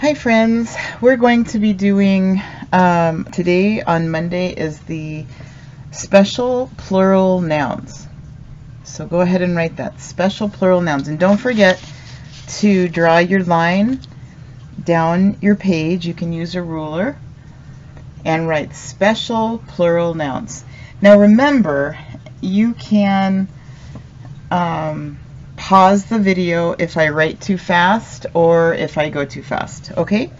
Hi friends, we're going to be doing, um, today on Monday is the special plural nouns. So go ahead and write that, special plural nouns. And don't forget to draw your line down your page. You can use a ruler and write special plural nouns. Now remember, you can um, pause the video if I write too fast or if I go too fast, okay?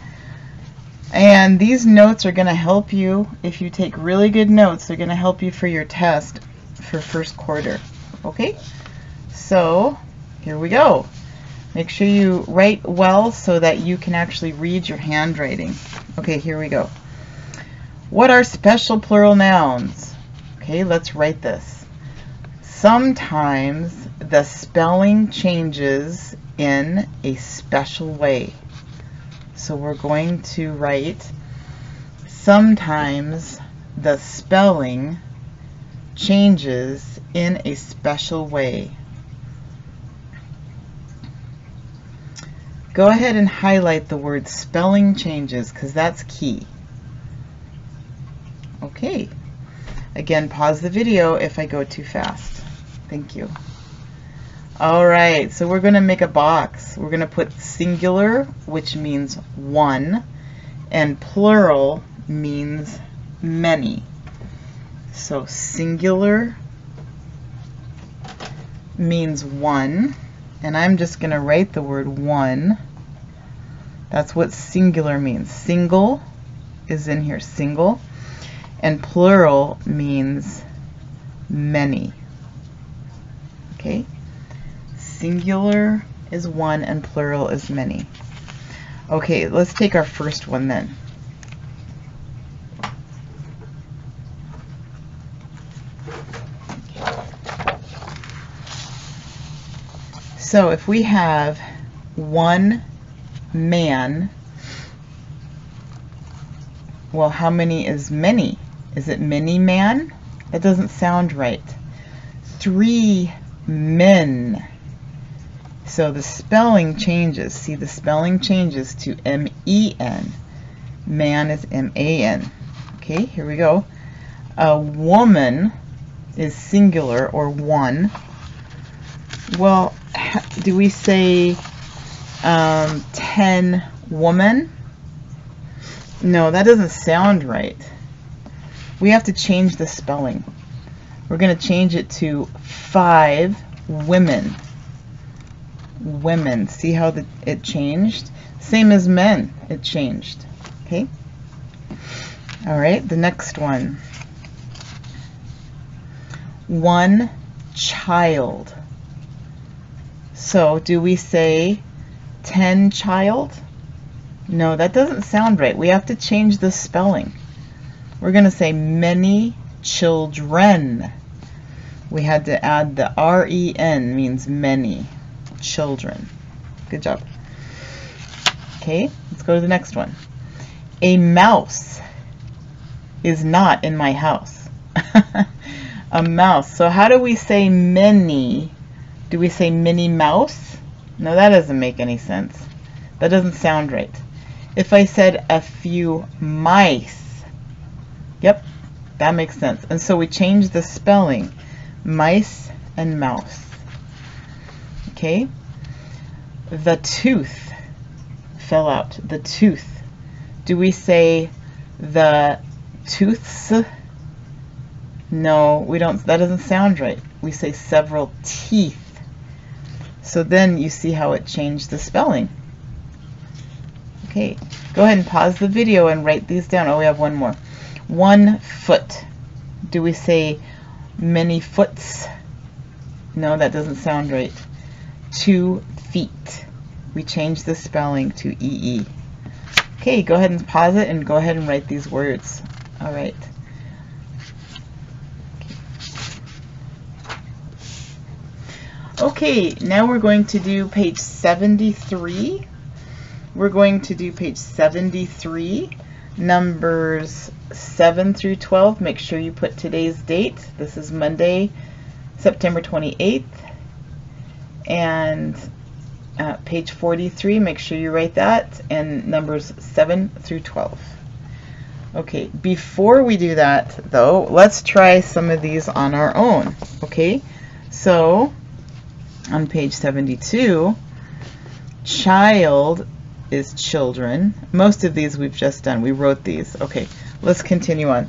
And these notes are going to help you, if you take really good notes, they're going to help you for your test for first quarter, okay? So, here we go. Make sure you write well so that you can actually read your handwriting. Okay, here we go. What are special plural nouns? Okay, let's write this. Sometimes the spelling changes in a special way. So we're going to write sometimes the spelling changes in a special way. Go ahead and highlight the word spelling changes because that's key. Okay. Again, pause the video if I go too fast. Thank you. All right, so we're going to make a box. We're going to put singular, which means one, and plural means many. So singular means one, and I'm just going to write the word one. That's what singular means. Single is in here, single, and plural means many okay? Singular is one and plural is many. Okay, let's take our first one then. So if we have one man, well, how many is many? Is it many man? That doesn't sound right. Three men. So the spelling changes. See, the spelling changes to M-E-N. Man is M-A-N. Okay, here we go. A woman is singular or one. Well, do we say um, 10 woman? No, that doesn't sound right. We have to change the spelling. We're going to change it to five women. Women. See how the, it changed? Same as men, it changed. Okay? All right, the next one. One child. So do we say 10 child? No, that doesn't sound right. We have to change the spelling. We're going to say many children. We had to add the R-E-N, means many children. Good job. Okay, let's go to the next one. A mouse is not in my house. a mouse. So how do we say many? Do we say mini mouse? No, that doesn't make any sense. That doesn't sound right. If I said a few mice, yep, that makes sense. And so we change the spelling. Mice and mouse. Okay? The tooth fell out. The tooth. Do we say the tooths? No, we don't. That doesn't sound right. We say several teeth. So then you see how it changed the spelling. Okay, go ahead and pause the video and write these down. Oh, we have one more. One foot. Do we say many foots? No, that doesn't sound right. Two feet. We change the spelling to EE. Okay, go ahead and pause it and go ahead and write these words. All right. Okay, now we're going to do page 73. We're going to do page 73 numbers 7 through 12. Make sure you put today's date. This is Monday, September 28th. And uh, page 43, make sure you write that, and numbers 7 through 12. Okay, before we do that, though, let's try some of these on our own. Okay, so on page 72, child is children. Most of these we've just done. We wrote these. Okay, let's continue on.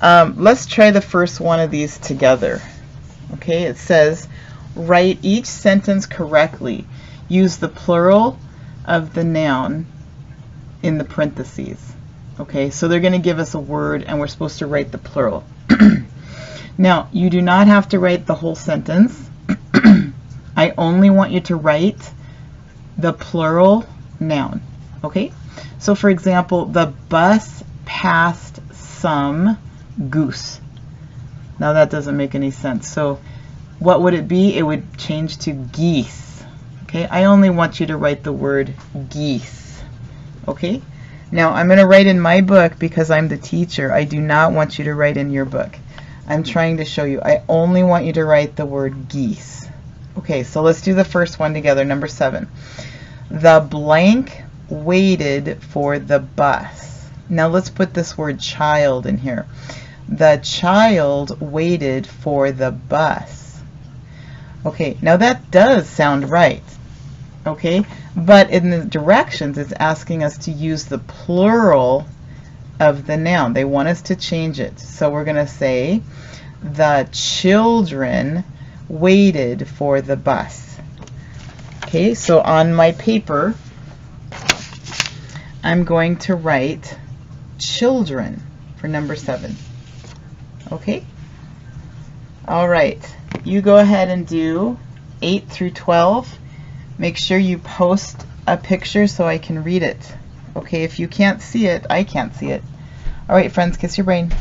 Um, let's try the first one of these together. Okay, it says, write each sentence correctly. Use the plural of the noun in the parentheses. Okay, so they're going to give us a word and we're supposed to write the plural. now, you do not have to write the whole sentence. I only want you to write the plural noun. Okay, so for example, the bus passed some goose. Now that doesn't make any sense. So what would it be? It would change to geese. Okay, I only want you to write the word geese. Okay, now I'm going to write in my book because I'm the teacher. I do not want you to write in your book. I'm trying to show you. I only want you to write the word geese. Okay, so let's do the first one together, number seven. The blank waited for the bus. Now let's put this word child in here. The child waited for the bus. Okay, now that does sound right. Okay, but in the directions it's asking us to use the plural of the noun. They want us to change it. So we're going to say the children waited for the bus. Okay, so on my paper, I'm going to write children for number seven. Okay? All right, you go ahead and do 8 through 12. Make sure you post a picture so I can read it. Okay, if you can't see it, I can't see it. All right, friends, kiss your brain.